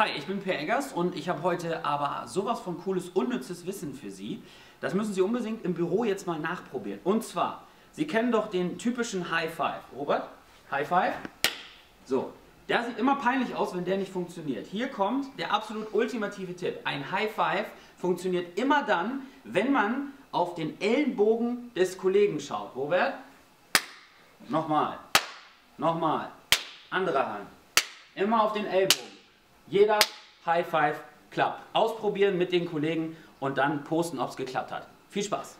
Hi, ich bin Per Eggers und ich habe heute aber sowas von cooles, unnützes Wissen für Sie. Das müssen Sie unbedingt im Büro jetzt mal nachprobieren. Und zwar, Sie kennen doch den typischen High Five. Robert, High Five. So, der sieht immer peinlich aus, wenn der nicht funktioniert. Hier kommt der absolut ultimative Tipp. Ein High Five funktioniert immer dann, wenn man auf den Ellenbogen des Kollegen schaut. Robert, nochmal, nochmal, andere Hand. Immer auf den Ellbogen. Jeder High Five klappt. Ausprobieren mit den Kollegen und dann posten, ob es geklappt hat. Viel Spaß!